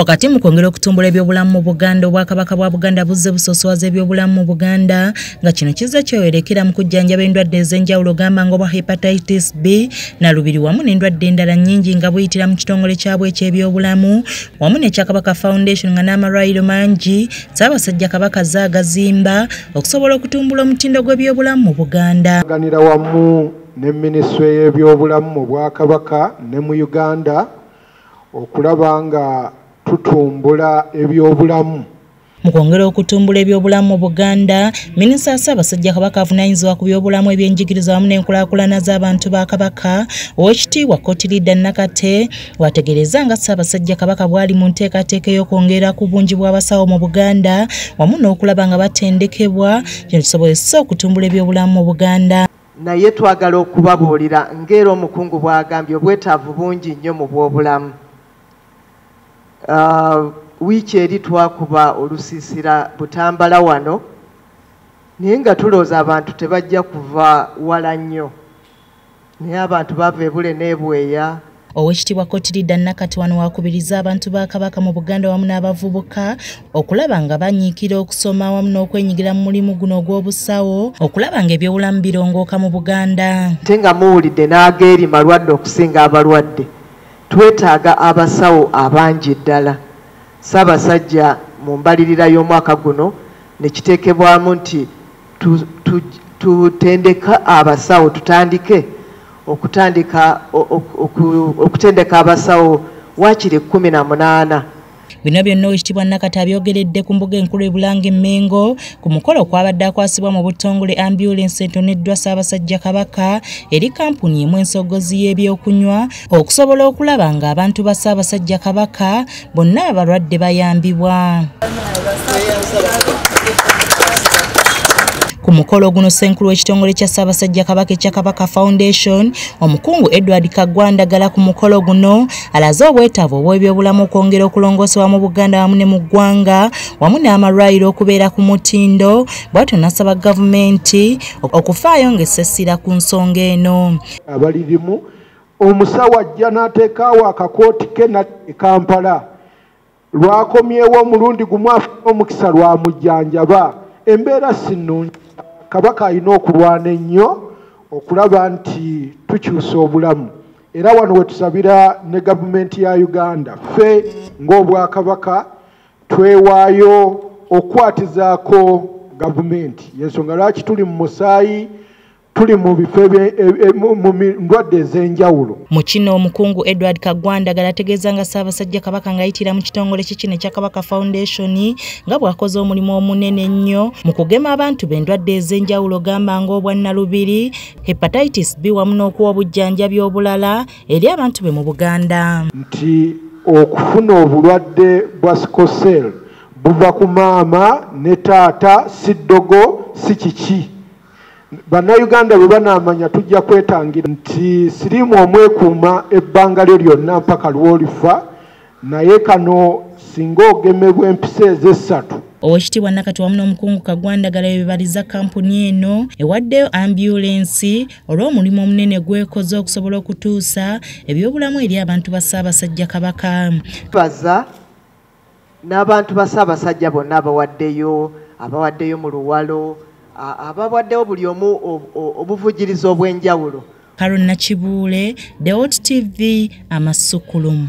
wakati mu kwongera okutumbula ebyobulamu mu buganda obwakabaka bwa buganda buzze busosowaza ebyobulamu mu buganda nga kino kizze kyewerekera mu kujjanjaba endwadde ez'enjawulo gamba nga obwa hepatitis b nalubiri wamu n'endwadde endala nnyingi nga buyitira mu kitongole kyabwe ekyebyobulamu wamu n'ekyakabaka foundation nga n'amalwaliro mangi ssaabasajja kabaka zaagazimba okusobola okutumbula omutindo gw'ebyobulamu mu buganda. Wamu ne minisitule y'ebyobulamu mu bwakabaka ne mu uganda okulaba nga tutumbula ebyobulamu. Mu kwongera okutumbula ebyobulamu mu buganda minisita ssaabasajja kabaka avunanyizibwa ku byobulamu ebyenjigiriza wamu n'enkulaakulana z'abantu ba kabaka owekitiibwa kotiridda nakate bwategeereza nga ssaabasajja kabaka bw'ali mu nteekateeka ey'okwongera ku bungi bw'abasawo mu buganda wamu n'okulaba nga batendekebwa kino kisobozesa okutumbula ebyobulamu mu buganda naye twagala okubabuulira ng'era omukungu bw'agambye obwetaavu bungi nnyo mu bw'obulamu. Uh, wiiki eri twakuba olusiisira butambala wano naye nga tulowooza abantu tebajja kuva wala nnyo. Naye abantu bava ebule n'ebweya owekitiibwa kotiridda nakati wano wakubiriza abantu ba kabaka mu buganda wamu n'abavubuka okulaba nga banyiikira okusoma wamu n'okwenyigira mu mulimu guno ogw'obusawo okulaba nga ebyobulamu birongooka mu buganda. Ate nga muwulidde n'ageeri malwadde okusinga abalwadde twetaaga abasawo abangi ddala. Ssaabasajja mu mbalirira y'omwaka guno nekiteekebwamu nti tutendeka abasawo tutandike okutandika okutendeka abasawo waakiri kkumi na munaana. Bino byonna owekitiibwa nakati abyogeredde ku mbuga enkulu ebulanga emmengo ku mukolo okwabadde akwasibwa mu butongole ambulensi entoneddwa ssaabasajja kabaka eri kampuni emu ensogozi y'ebyokunywa okusobola okulaba nga abantu ba ssaabasajja kabaka bonna abalwadde bayambibwa ku mukolo guno senkulu w'ekitongole kya ssaabasajja kabaka ekya kabaka foundation omukungu edward kagwandagala ku mukolo guno alaze obwetaavu obw'ebyobulamu okwongera okulongoosebwa mu buganda wamu ne mu ggwanga wamu n'amalwaliro okubeera ku mutindo bwatyo nasaba gavumenti okufaayo ng'essessira ku nsonga eno. Abalirimu omusawo ajja n'ateekaawo akakooti ke nakampala lwakomyewo omulundi gumu afuna omukisa lwamujjanjaba embeera sinungi. Kabaka alina okulwana ennyo okulaba nti tukyusa obulamu. Era wano wetusabira ne gavumenti ya uganda ffe ng'obwakabaka twewaayo okukwatizaako gavumenti. Yensonga lwaki tuli mu musaayi tuli mu bifo mu ndwadde ez'enjawulo. Mu kino omukungu edward kagwandagala ategeeza nga ssaabasajja kabaka ng'ayitira mu kitongole kikino ekya kabaka foundation nga bw'akoze omulimu omunene ennyo mu kugema abantu b'endwadde ez'enjawulo gamba ng'obwannalubiri hepatitis b wamu n'okuwa obujjanjabi obulala eri abantu be mu buganda. Nti okufuna obulwadde bwa scosel buva ku maama ne taata si ddogo si kiki bannayuganda bwe banaamanya tujja kwetangira nti siriimu omwekuuma ebbanga lyo lyonna mpaka lwolifa naye kano singa ogemebwa empisa ez'essatu. Owekitiibwa nakati wamu n'omukungu kagwandagala ebibaliza kampuni eno ewaddeyo ambulensi olw'omulimu omunene gwekoze okusobola okutuusa ebyobulamu eri abantu ba ssaabasajja kabaka. Baza n'abantu ba ssaabasajja bonna abawaddeyo abawaddeyo mu luwalo ababwaddewo buli omu obuvujirizi obw'enjawulo. Karol nakibuule the ot tv amasukulumu